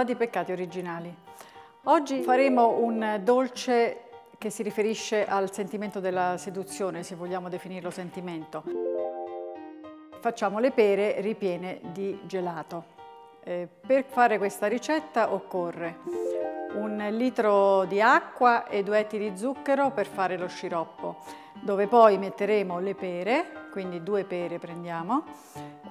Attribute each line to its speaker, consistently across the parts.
Speaker 1: Scuola di Peccati Originali. Oggi faremo un dolce che si riferisce al sentimento della seduzione, se vogliamo definirlo sentimento. Facciamo le pere ripiene di gelato. Eh, per fare questa ricetta occorre un litro di acqua e due etti di zucchero per fare lo sciroppo, dove poi metteremo le pere, quindi due pere prendiamo,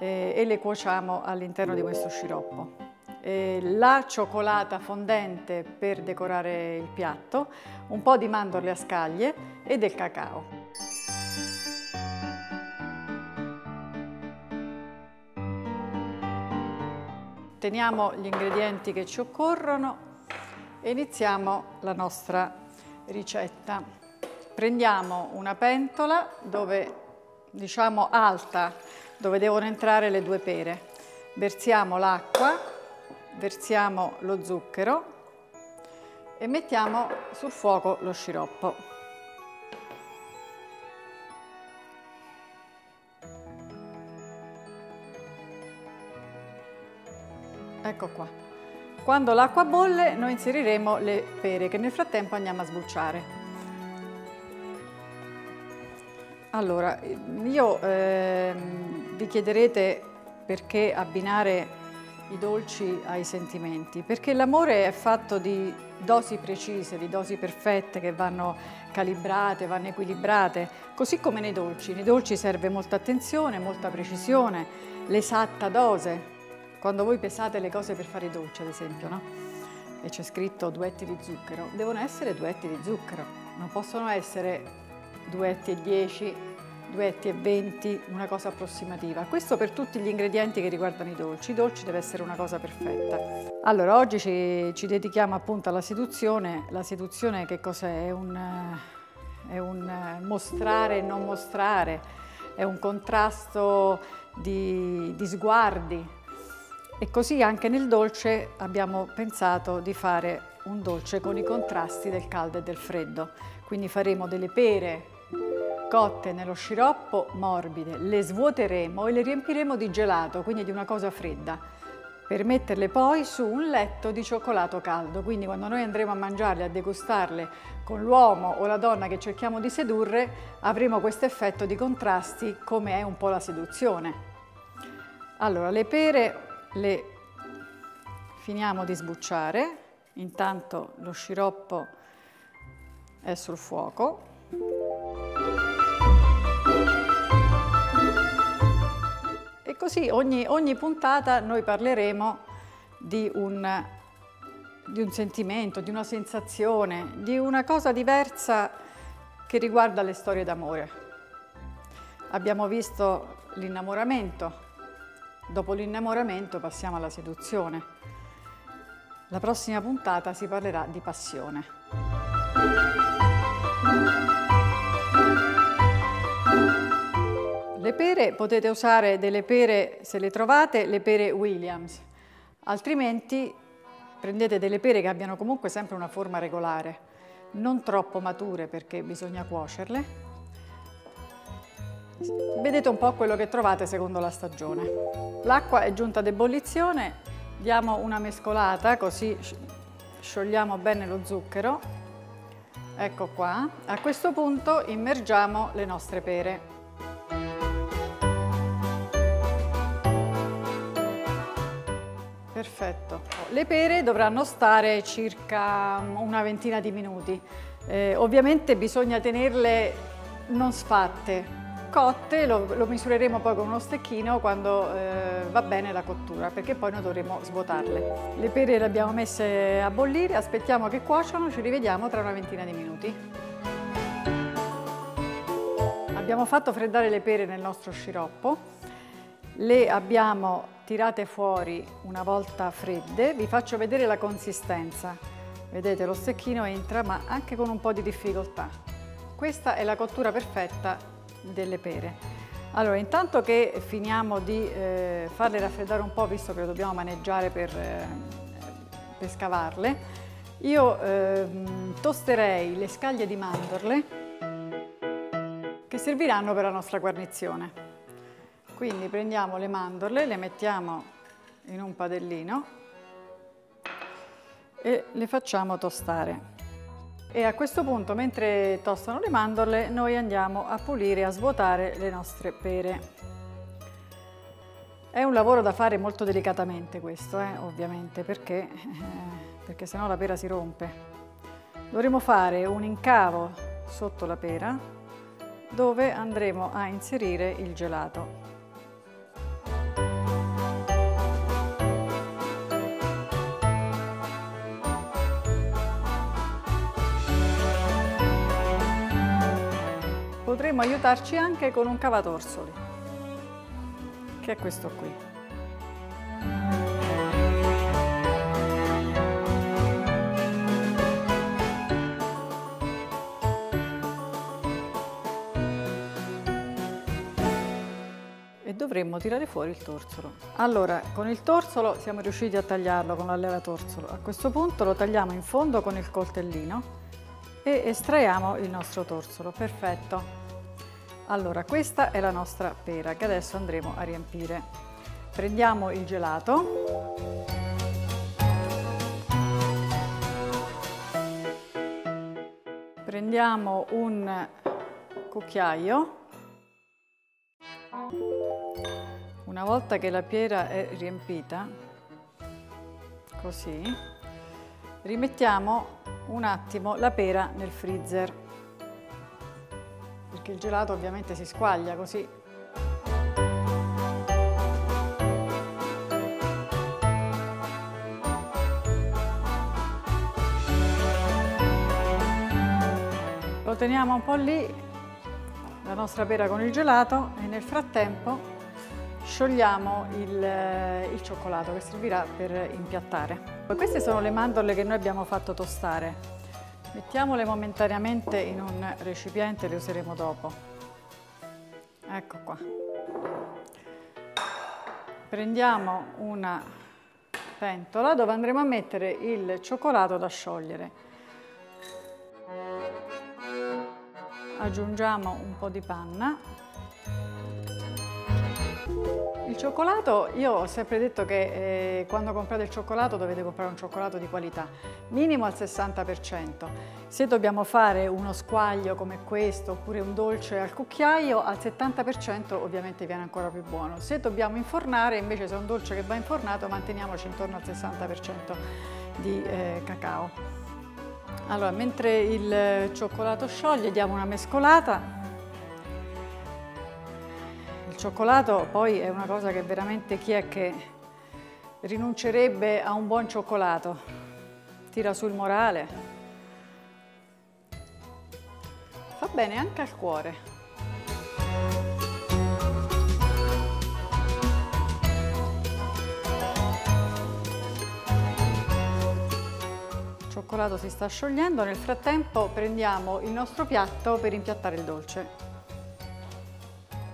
Speaker 1: eh, e le cuociamo all'interno di questo sciroppo. Eh, la cioccolata fondente per decorare il piatto, un po' di mandorle a scaglie e del cacao. Teniamo gli ingredienti che ci occorrono e iniziamo la nostra ricetta. Prendiamo una pentola dove, diciamo alta, dove devono entrare le due pere. Versiamo l'acqua, versiamo lo zucchero e mettiamo sul fuoco lo sciroppo. Ecco qua. Quando l'acqua bolle noi inseriremo le pere che nel frattempo andiamo a sbucciare. Allora, io eh, vi chiederete perché abbinare i dolci ai sentimenti, perché l'amore è fatto di dosi precise, di dosi perfette che vanno calibrate, vanno equilibrate, così come nei dolci. Nei dolci serve molta attenzione, molta precisione, l'esatta dose, quando voi pesate le cose per fare i dolci, ad esempio, no? E c'è scritto duetti di zucchero, devono essere duetti di zucchero, non possono essere duetti e 10, duetti e 20, una cosa approssimativa. Questo per tutti gli ingredienti che riguardano i dolci. I dolci deve essere una cosa perfetta. Allora, oggi ci, ci dedichiamo appunto alla seduzione. La seduzione che cos'è? È un, è un mostrare e non mostrare, è un contrasto di, di sguardi, e così anche nel dolce abbiamo pensato di fare un dolce con i contrasti del caldo e del freddo. Quindi faremo delle pere cotte nello sciroppo morbide, le svuoteremo e le riempiremo di gelato, quindi di una cosa fredda, per metterle poi su un letto di cioccolato caldo. Quindi quando noi andremo a mangiarle, a degustarle con l'uomo o la donna che cerchiamo di sedurre, avremo questo effetto di contrasti come è un po' la seduzione. Allora, le pere le finiamo di sbucciare, intanto lo sciroppo è sul fuoco. Così ogni, ogni puntata noi parleremo di un, di un sentimento, di una sensazione, di una cosa diversa che riguarda le storie d'amore. Abbiamo visto l'innamoramento, Dopo l'innamoramento passiamo alla seduzione. La prossima puntata si parlerà di passione. Le pere, potete usare delle pere, se le trovate, le pere Williams, altrimenti prendete delle pere che abbiano comunque sempre una forma regolare, non troppo mature perché bisogna cuocerle, Vedete un po' quello che trovate secondo la stagione. L'acqua è giunta ad ebollizione, diamo una mescolata così sciogliamo bene lo zucchero. Ecco qua. A questo punto immergiamo le nostre pere. Perfetto. Le pere dovranno stare circa una ventina di minuti. Eh, ovviamente bisogna tenerle non sfatte, cotte lo, lo, misureremo poi con uno stecchino quando eh, va bene la cottura perché poi noi dovremo svuotarle. Le pere le abbiamo messe a bollire, aspettiamo che cuociano, ci rivediamo tra una ventina di minuti. Abbiamo fatto freddare le pere nel nostro sciroppo, le abbiamo tirate fuori una volta fredde, vi faccio vedere la consistenza. Vedete lo stecchino entra ma anche con un po' di difficoltà. Questa è la cottura perfetta delle pere. Allora, intanto che finiamo di eh, farle raffreddare un po', visto che le dobbiamo maneggiare per, eh, per scavarle, io eh, tosterei le scaglie di mandorle che serviranno per la nostra guarnizione. Quindi prendiamo le mandorle, le mettiamo in un padellino e le facciamo tostare. E a questo punto, mentre tostano le mandorle, noi andiamo a pulire a svuotare le nostre pere. È un lavoro da fare molto delicatamente questo, eh, ovviamente, perché, eh, perché sennò la pera si rompe. Dovremo fare un incavo sotto la pera dove andremo a inserire il gelato. Potremmo aiutarci anche con un cavatorsoli, che è questo qui. dovremmo tirare fuori il torsolo. Allora, con il torsolo siamo riusciti a tagliarlo con la leva torsolo. A questo punto lo tagliamo in fondo con il coltellino e estraiamo il nostro torsolo. Perfetto. Allora, questa è la nostra pera che adesso andremo a riempire. Prendiamo il gelato. Prendiamo un cucchiaio una volta che la pera è riempita, così, rimettiamo un attimo la pera nel freezer, perché il gelato ovviamente si squaglia così. Lo teniamo un po' lì, la nostra pera con il gelato e nel frattempo sciogliamo il, eh, il, cioccolato che servirà per impiattare. Queste sono le mandorle che noi abbiamo fatto tostare. Mettiamole momentaneamente in un recipiente, le useremo dopo. Ecco qua. Prendiamo una pentola dove andremo a mettere il cioccolato da sciogliere. Aggiungiamo un po' di panna cioccolato, io ho sempre detto che eh, quando comprate il cioccolato dovete comprare un cioccolato di qualità, minimo al 60%. Se dobbiamo fare uno squaglio come questo oppure un dolce al cucchiaio, al 70% ovviamente viene ancora più buono. Se dobbiamo infornare, invece se è un dolce che va infornato, manteniamoci intorno al 60% di eh, cacao. Allora, mentre il cioccolato scioglie, diamo una mescolata cioccolato poi è una cosa che veramente chi è che rinuncerebbe a un buon cioccolato? Tira sul morale. Fa bene anche al cuore. Il cioccolato si sta sciogliendo, nel frattempo prendiamo il nostro piatto per impiattare il dolce.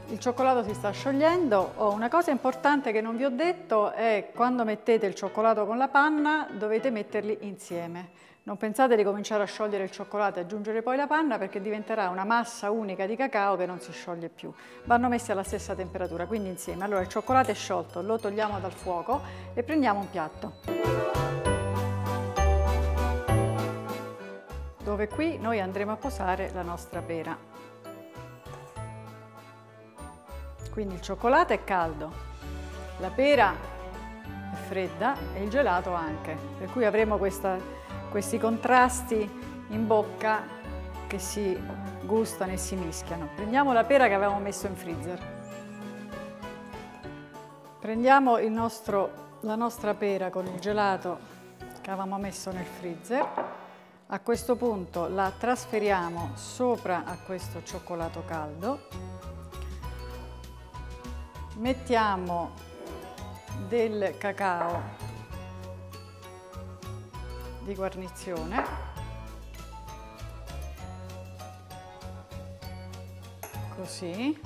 Speaker 1: Il cioccolato si sta sciogliendo. Oh, una cosa importante che non vi ho detto è quando mettete il cioccolato con la panna dovete metterli insieme. Non pensate di cominciare a sciogliere il cioccolato e aggiungere poi la panna perché diventerà una massa unica di cacao che non si scioglie più. Vanno messi alla stessa temperatura, quindi insieme. Allora il cioccolato è sciolto, lo togliamo dal fuoco e prendiamo un piatto. Dove qui noi andremo a posare la nostra pera. Quindi il cioccolato è caldo, la pera è fredda e il gelato anche, per cui avremo questa, questi contrasti in bocca che si gustano e si mischiano. Prendiamo la pera che avevamo messo in freezer. Prendiamo nostro, la nostra pera con il gelato che avevamo messo nel freezer. A questo punto la trasferiamo sopra a questo cioccolato caldo mettiamo del cacao di guarnizione così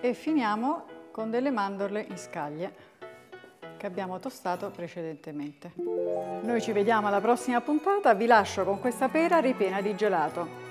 Speaker 1: e finiamo con delle mandorle in scaglie che abbiamo tostato precedentemente. Noi ci vediamo alla prossima puntata, vi lascio con questa pera ripiena di gelato.